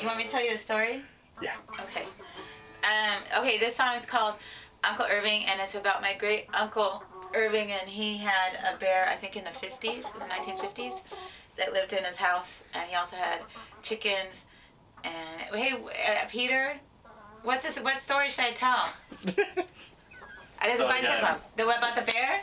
You want me to tell you the story? Yeah. Okay. Um, okay, this song is called Uncle Irving, and it's about my great uncle Irving, and he had a bear, I think in the 50s, in the 1950s, that lived in his house, and he also had chickens. And hey, uh, Peter, what's this? What story should I tell? There's a Oh, bunch yeah. of them. The what about the bear?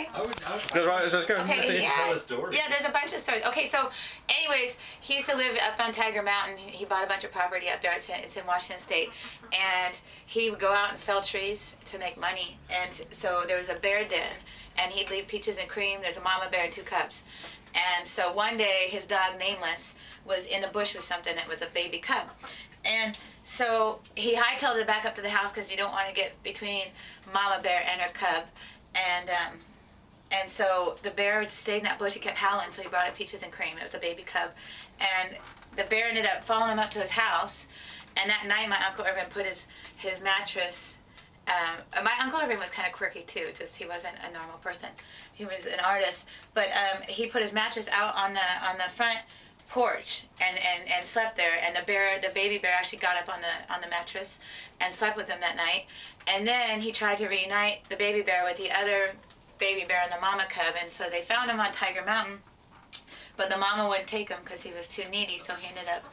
It's okay. I would, I would, Let's go, right, let's. Okay, See? yeah. tell a story. Yeah, there's a bunch of stories. Okay, so, anyways, he used to live up on Tiger Mountain. He he bought a bunch of property up there. It's in, it's in Washington State. And he would go out and fell trees to make money. And so there was a bear den, and he'd leave peaches and cream. There's a mama bear and two cubs. And so one day, his dog, Nameless, was in the bush with something that was a baby cub. And so he hightailed it back up to the house because you don't want to get between mama bear and her cub. And um, and so the bear stayed in that bush. He kept howling, so he brought it peaches and cream. It was a baby cub. And the bear ended up following him up to his house. And that night, my Uncle Irving put his, his mattress. Um, uh, my Uncle Irving was kind of quirky too, just he wasn't a normal person. He was an artist. But um, he put his mattress out on the, on the front porch and, and, and slept there and the bear the baby bear actually got up on the on the mattress and slept with him that night and then he tried to reunite the baby bear with the other baby bear and the mama cub and so they found him on tiger mountain but the mama wouldn't take him because he was too needy so he ended up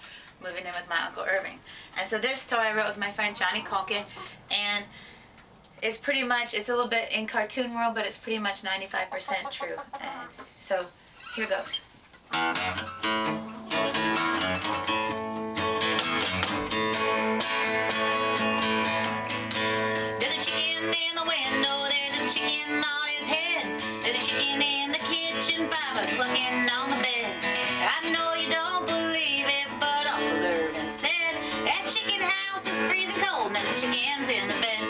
moving in with my uncle irving. And so this story i wrote with my friend johnny culkin and it's pretty much it's a little bit in cartoon world but it's pretty much 95% true. And so here goes five o'clock on the bed. I know you don't believe it, but Uncle Irving said that chicken house is freezing cold and the chicken's in the bed.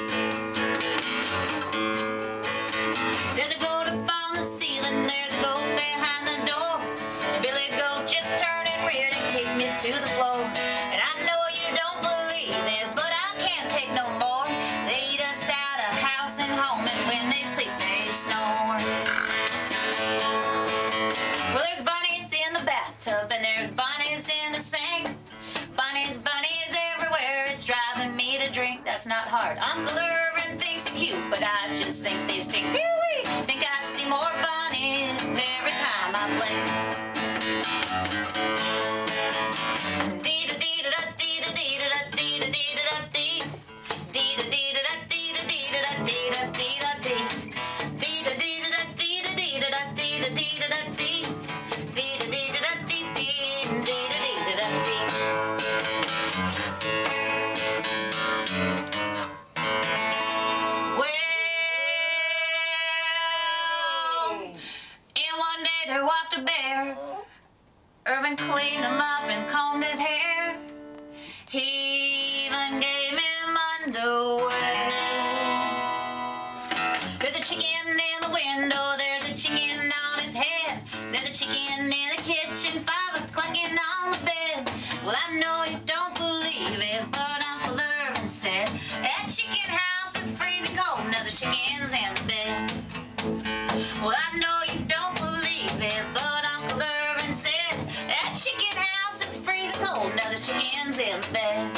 There's a goat up on the ceiling, there's a goat behind the door. Not hard. Uncle Irving thinks they're cute, but I just think they stink. Pew-wee! Think I see more bunnies every time I blink. Well, Irving cleaned him up and combed his hair. He even gave him underwear. There's a chicken in the window, there's a chicken on his head. There's a chicken in the kitchen, five o'clock and on the bed. Well, I know you don't believe it, but Uncle Irving said that chicken house is freezing cold, now the chicken's in the bed. Well, I know bed.